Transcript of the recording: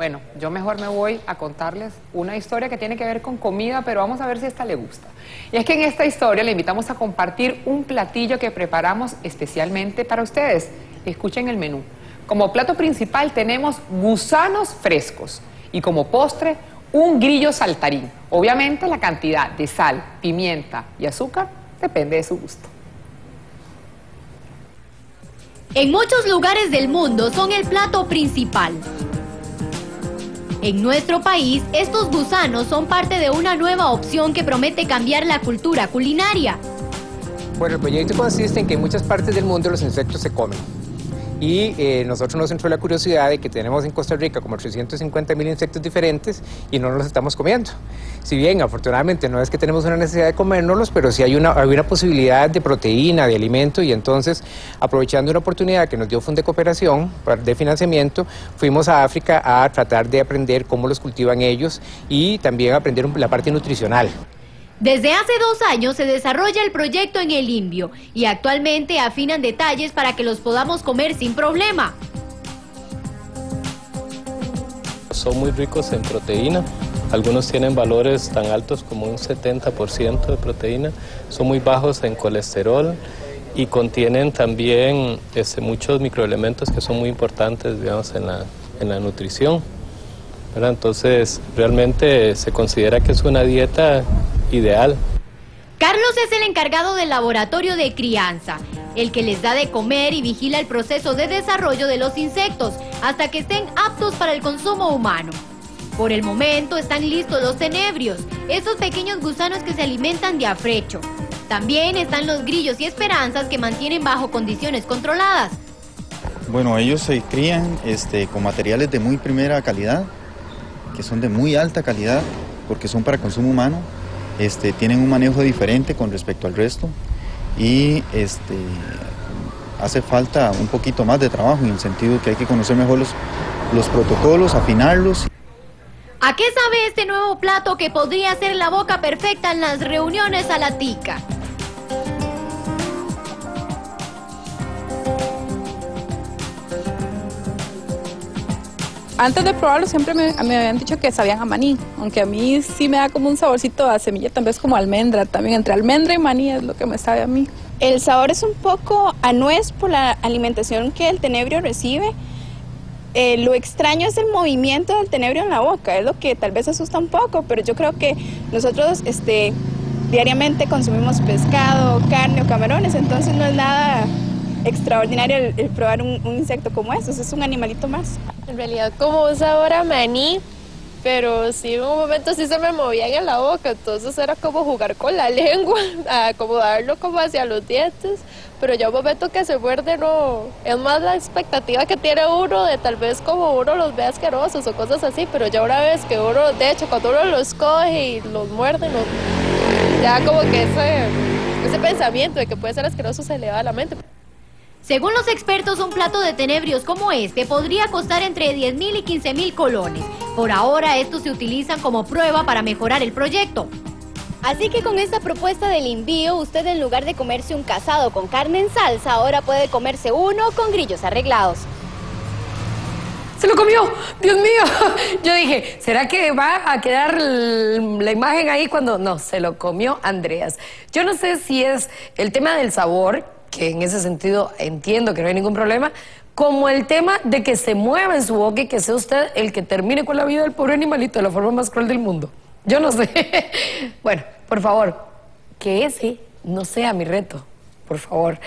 Bueno, yo mejor me voy a contarles una historia que tiene que ver con comida, pero vamos a ver si esta le gusta. Y es que en esta historia le invitamos a compartir un platillo que preparamos especialmente para ustedes. Escuchen el menú. Como plato principal tenemos gusanos frescos y como postre un grillo saltarín. Obviamente la cantidad de sal, pimienta y azúcar depende de su gusto. En muchos lugares del mundo son el plato principal. En nuestro país, estos gusanos son parte de una nueva opción que promete cambiar la cultura culinaria. Bueno, el proyecto consiste en que en muchas partes del mundo los insectos se comen y eh, nosotros nos entró la curiosidad de que tenemos en Costa Rica como 350 mil insectos diferentes y no los estamos comiendo. Si bien afortunadamente no es que tenemos una necesidad de comérnoslos, pero sí hay una, hay una posibilidad de proteína, de alimento y entonces aprovechando una oportunidad que nos dio Funde Cooperación de financiamiento, fuimos a África a tratar de aprender cómo los cultivan ellos y también aprender la parte nutricional. Desde hace dos años se desarrolla el proyecto en el Indio y actualmente afinan detalles para que los podamos comer sin problema. Son muy ricos en proteína, algunos tienen valores tan altos como un 70% de proteína, son muy bajos en colesterol y contienen también este, muchos microelementos que son muy importantes digamos, en, la, en la nutrición. Entonces, realmente se considera que es una dieta ideal. Carlos es el encargado del laboratorio de crianza, el que les da de comer y vigila el proceso de desarrollo de los insectos hasta que estén aptos para el consumo humano. Por el momento están listos los tenebrios, esos pequeños gusanos que se alimentan de afrecho. También están los grillos y esperanzas que mantienen bajo condiciones controladas. Bueno, ellos se crían este, con materiales de muy primera calidad, que son de muy alta calidad, porque son para consumo humano este, tienen un manejo diferente con respecto al resto y este, hace falta un poquito más de trabajo en el sentido que hay que conocer mejor los, los protocolos, afinarlos. ¿A qué sabe este nuevo plato que podría ser la boca perfecta en las reuniones a la tica? Antes de probarlo siempre me, habían dicho que sabían a maní, aunque a mí sí me da como un saborcito a semilla, tal vez como almendra también, entre almendra y maní es lo que me sabe a mí. El sabor es un poco a nuez por la alimentación que el tenebrio recibe. Eh, lo extraño es el movimiento del tenebrio en la boca, es lo que tal vez asusta un poco, pero yo creo que nosotros este, diariamente consumimos pescado, carne o camarones, entonces no es nada extraordinario el, probar un, insecto como eso, es un animalito más. En realidad como un sabor a maní, pero sí en un momento sí se me movían en la boca, entonces era como jugar con la lengua, acomodarlo como hacia los dientes, pero ya un momento que se muerde no, es más la expectativa que tiene uno de tal vez como uno los ve asquerosos o cosas así, pero ya una vez que uno, de hecho cuando uno los coge y los muerde, ya como que ese, ese pensamiento de que puede ser asqueroso se le va a la mente. Según los expertos, un plato de tenebrios como este podría costar entre 10 mil y 15 mil colones. Por ahora, estos se utilizan como prueba para mejorar el proyecto. Así que con esta propuesta del envío, usted en lugar de comerse un casado con carne en salsa, ahora puede comerse uno con grillos arreglados. ¡Se lo comió! ¡Dios mío! Yo dije, ¿será que va a quedar la imagen ahí cuando...? No, se lo comió Andreas. Yo no sé si es el tema del sabor, que en ese sentido entiendo que no hay ningún problema, como el tema de que se mueva en su boca y que sea usted el que termine con la vida del pobre animalito de la forma más cruel del mundo. Yo no sé. bueno, por favor, que ese no sea mi reto, por favor.